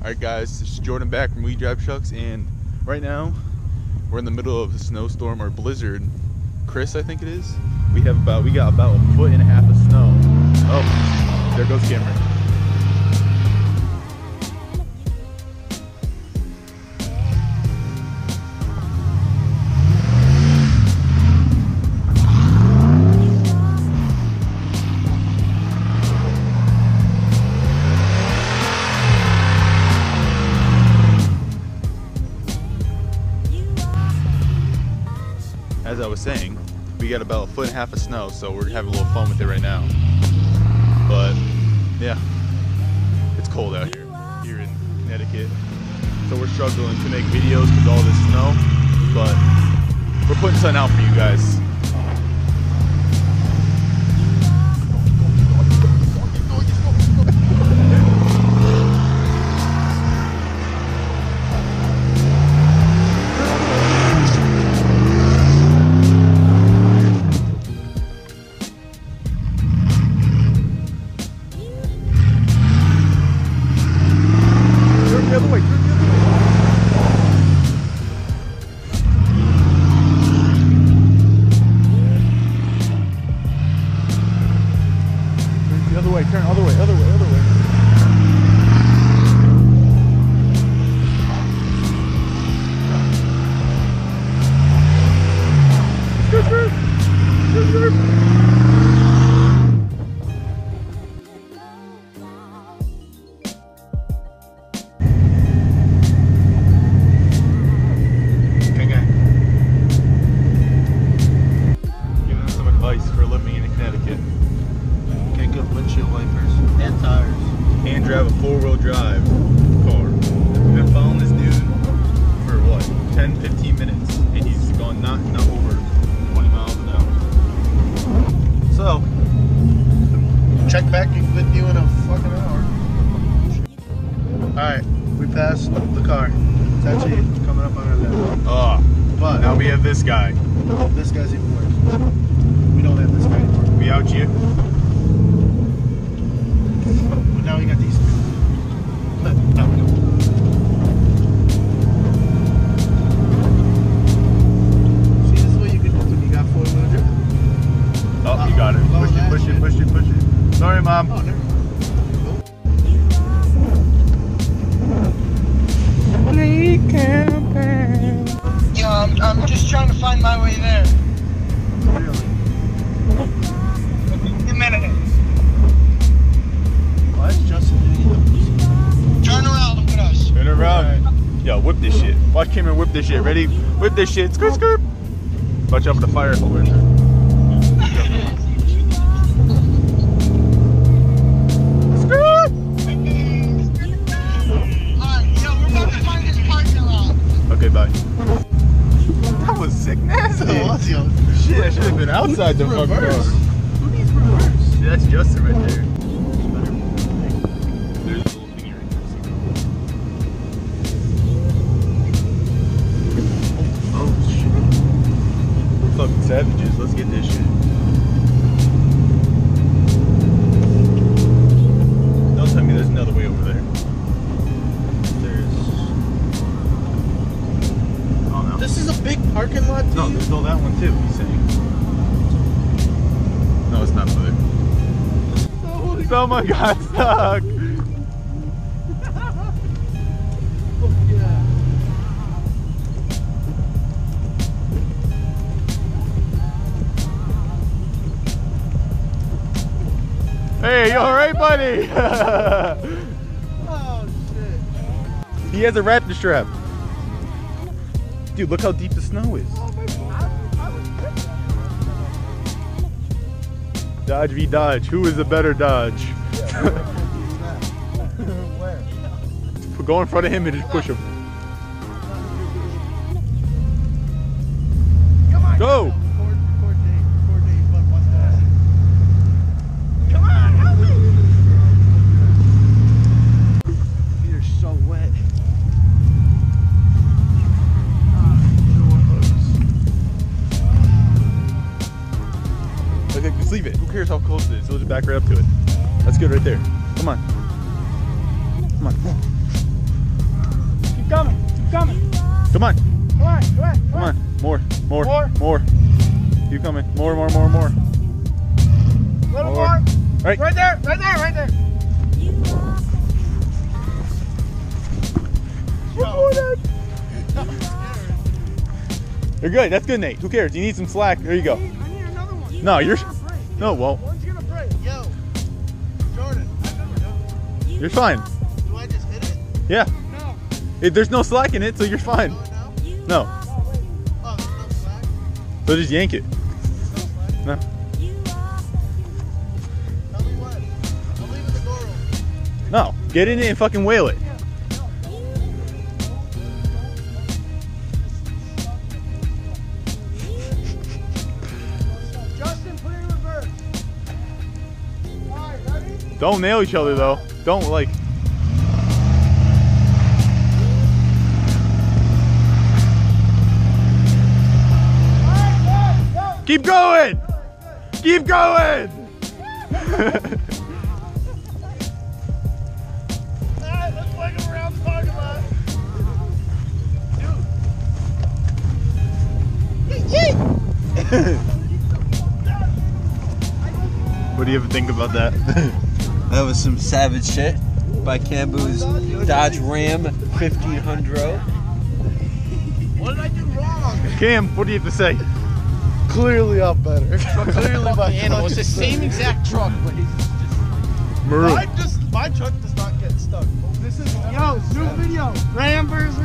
Alright guys, this is Jordan back from We Drive Trucks and right now we're in the middle of a snowstorm or blizzard. Chris, I think it is. We have about we got about a foot and a half of snow. Oh, there goes Cameron. Was saying, we got about a foot and a half of snow, so we're having a little fun with it right now. But yeah, it's cold out here, here in Connecticut. So we're struggling to make videos because all this snow, but we're putting something out for you guys. Drive a four-wheel drive car. We've been following this dude for what, 10, 15 minutes, and he's gone not not over 20 miles an hour. So, check back with you in a fucking hour. Alright, we passed the car. It's actually coming up on our left. Ah, But now we have this guy. this guy's even worse. We don't have this guy anymore. We out you. It. Sorry, mom. Oh, never. Yeah, I'm, I'm just trying to find my way there. Really? A minute. Why is Justin doing? Turn around with us. Turn around. Yo, whip this shit. Watch Cameron whip this shit. Ready? Whip this shit. Skirt, skirt. Watch out for the fire Okay, bye. That was sick what's the? Shit, I should have been outside the fucking car. Who needs reverse? Yeah, that's Justin right there. There's a little thingy right there. Oh, shit. We're fucking savages. Let's get this shit. Too. He's saying. No, it's not over there. Someone got stuck. Hey, you alright, buddy? Oh, shit. he has a raptor strap. Dude, look how deep the snow is. Oh, Dodge v Dodge. Who is the better Dodge? Go in front of him and just push him. Go. Cares how close it is? We'll just back right up to it. That's good right there. Come on. Come on. Keep coming. Come on. Come on, come on, Come on. More. More. More. More. Keep coming. More, more, more, more. A Little More. more. Right. Right there, right there, right there. You're good. That's good, Nate. Who cares? You need some slack. There you go. I need another one. No, you're. One's gonna break. No, well, One's gonna break. Yo, Jordan, I've never done you're fine. Do I just hit it? Yeah. No. It, there's no slack in it, so you're fine. Oh, Do? No. Oh. Oh, no slack. So just yank it. No. No. Tell me what. I'm leaving the door open. No. Get in it and fucking whale it. Don't nail each other though. Don't like. All right, go, go. Keep going. Keep going. All right, let's wake him around the parking lot. what do you ever think about that? That was some savage shit by Cambu's Dodge Ram 1500. What did I do wrong? Cam, what do you have to say? Clearly up better. Clearly by animal. It's the same exact truck, but it's just Maroon. Mine just my truck does not get stuck. This is yo new video. Ram versus Ram.